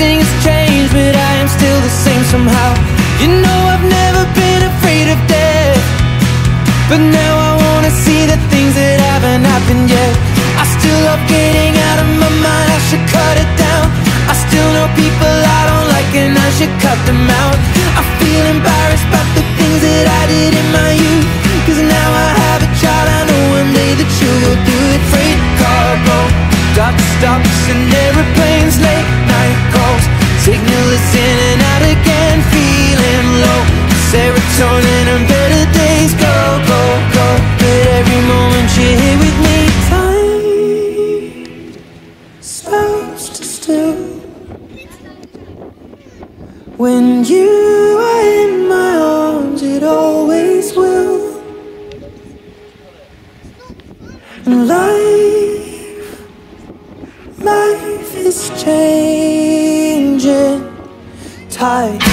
Everything's changed, but I am still the same somehow. You know I've never been afraid of death. But now I wanna see the things that haven't happened yet. I still love getting out of my mind, I should cut it down. I still know people I don't like and I should cut them out. I feel embarrassed about the things that I did in my youth. Cause now I have a child, I know one day that you will do it. Freight car, broke, stop stops and airplanes late night Signal is in and out again, feeling low. Serotonin and better days go, go, go. But every moment you're here with me Time stops to still When you are in my arms it always will. And life, Tide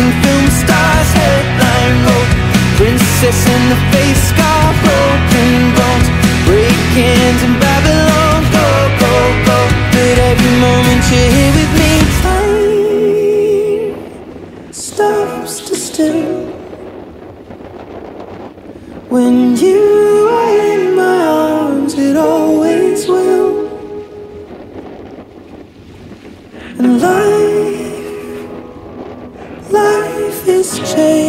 and film stars Headline road, princess in the face Scar, broken bones, break-ins in Babylon Go, go, go, but every moment you're here with me. Time stops to still when you are in my arms, it always will. And life, life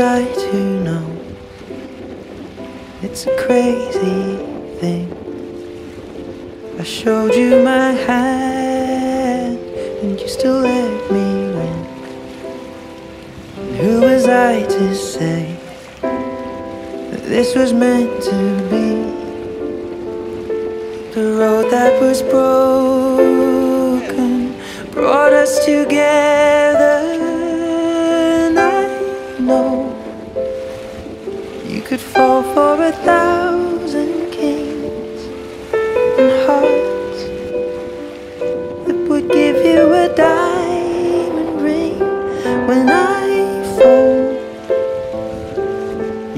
I to know? It's a crazy thing. I showed you my hand, and you still let me win. Who was I to say that this was meant to be? The road that was broken brought us together, could fall for a thousand kings and hearts that would give you a diamond ring when I fall.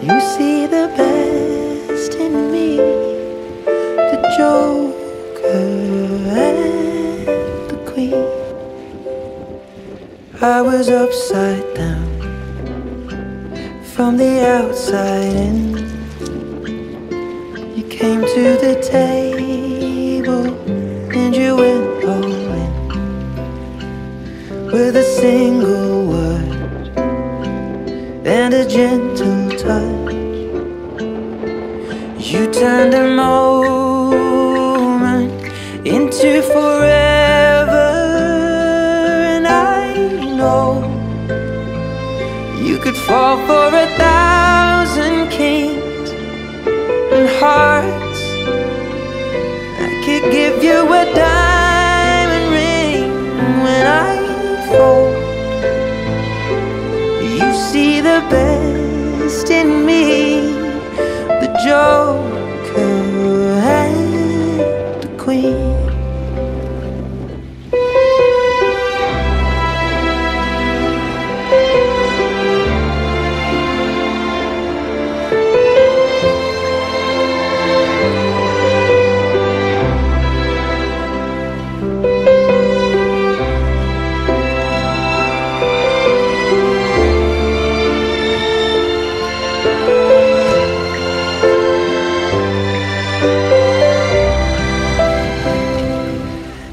You see the best in me, the joker and the queen. I was upside down from the outside in. You came to the table and you went all in with a single word and a gentle touch. You turned a moment into forever, and I know you could fall for a thousand kings and hearts. I could give you a diamond ring when I fall. You see the best in me, the joker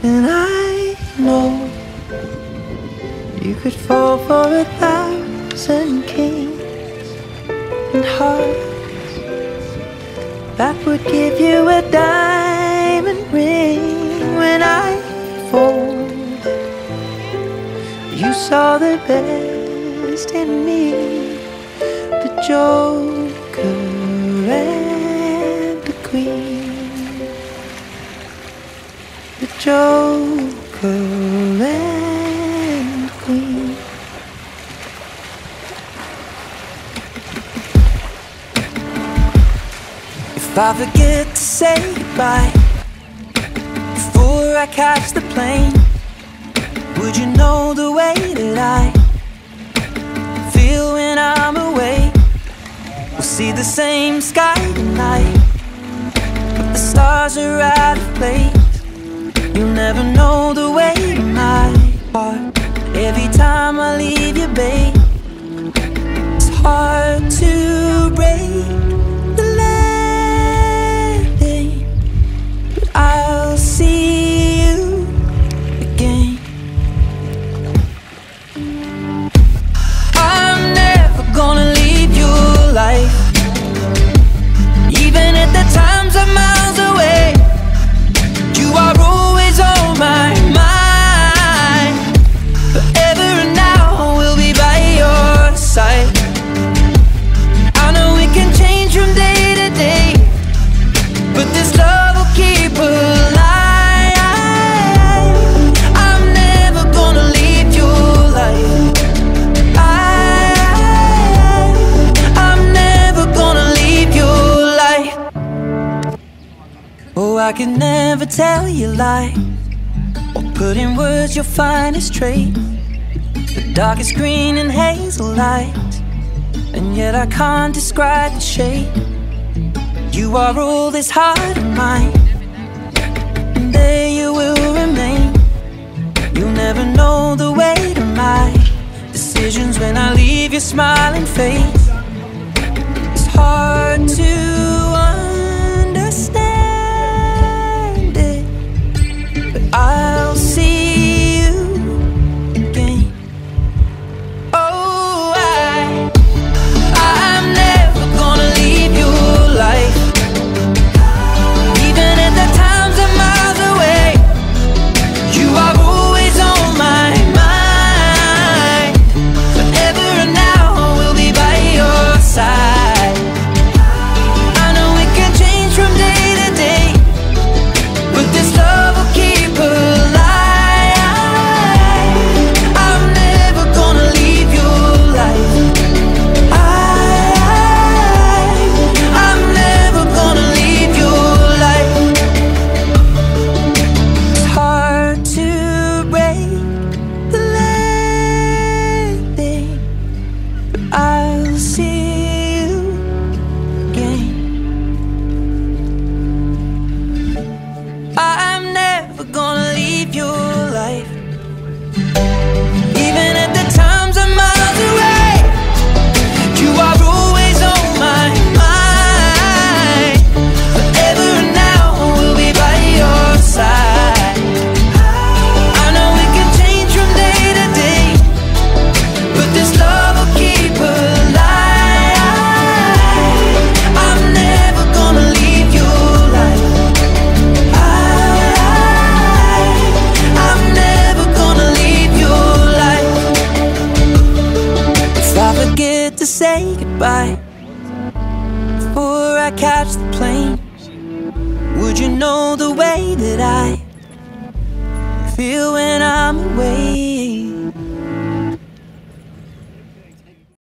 And I know you could fall for a thousand kings and hearts that would give you a diamond ring. When I fold, you saw the best in me, the joker. Joker and Queen. If I forget to say goodbye before I catch the plane, would you know the way that I feel when I'm away? We'll see the same sky tonight, but the stars are never know the way my heart every time I leave you, babe. I can never tell you lies or put in words your finest trait. The darkest green and hazel light, and yet I can't describe the shape. You are all this heart of mine, and there you will remain. You'll never know the weight of my decisions when I leave your smiling face. It's hard to but feel when I'm away?